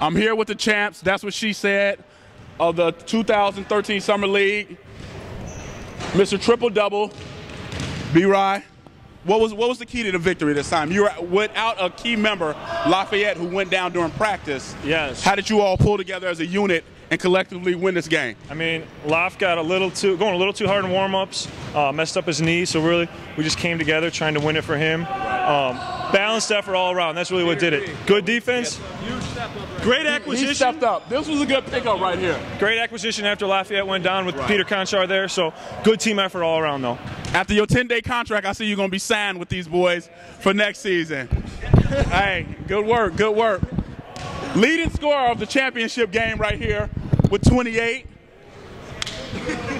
I'm here with the champs. That's what she said of the 2013 Summer League. Mr. Triple Double, B. Rye. What was what was the key to the victory this time? You were without a key member, Lafayette, who went down during practice. Yes. How did you all pull together as a unit and collectively win this game? I mean, Laf got a little too going a little too hard in warm-ups, uh, messed up his knee. So really, we just came together trying to win it for him. Um, balanced effort all around. That's really what did it. Good defense. Great acquisition. He acquisition. stepped up. This was a good pickup right here. Great acquisition after Lafayette went down with Peter Conchar there. So good team effort all around, though. After your 10-day contract, I see you're going to be signed with these boys for next season. hey, good work, good work. Leading scorer of the championship game right here with 28.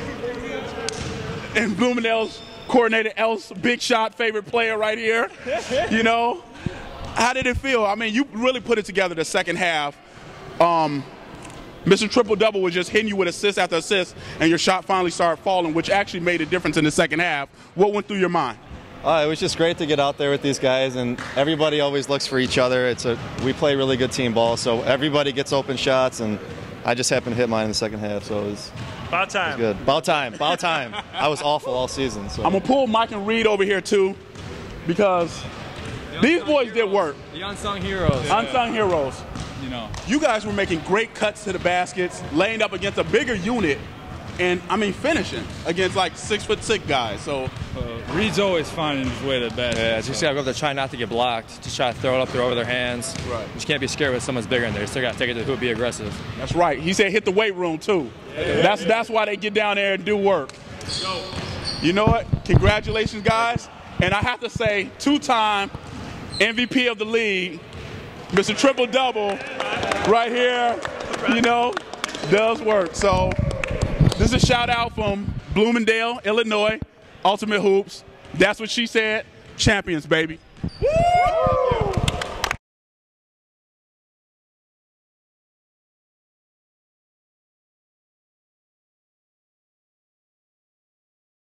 and Bloomingdale's coordinator, else big shot favorite player right here. You know, how did it feel? I mean, you really put it together the second half. Um, Mr. Triple Double was just hitting you with assist after assist, and your shot finally started falling, which actually made a difference in the second half. What went through your mind? Uh, it was just great to get out there with these guys, and everybody always looks for each other. It's a we play really good team ball, so everybody gets open shots, and I just happened to hit mine in the second half, so it was, About time. good. About time, about time. I was awful all season. So I'm gonna pull Mike and Reed over here too, because these boys did work. The unsung heroes. Unsung heroes. You know. You guys were making great cuts to the baskets, laying up against a bigger unit, and I mean finishing against like six foot six guys. So Uh, Reed's always finding his way to the basket. Yeah, just gotta go up there, try not to get blocked. Just try to throw it up there over their hands. Right. You just can't be scared when someone's bigger in there. You still gotta take it to the hoop, be aggressive. that's right. He said hit the weight room too. Yeah. That's that's why they get down there and do work. You know what? Congratulations, guys. And I have to say, two-time MVP of the league, Mr. Triple Double, right here. You know, does work. So this is a shout out from Bloomingdale, Illinois, Ultimate Hoops. That's what she said. Champions, baby. Woo!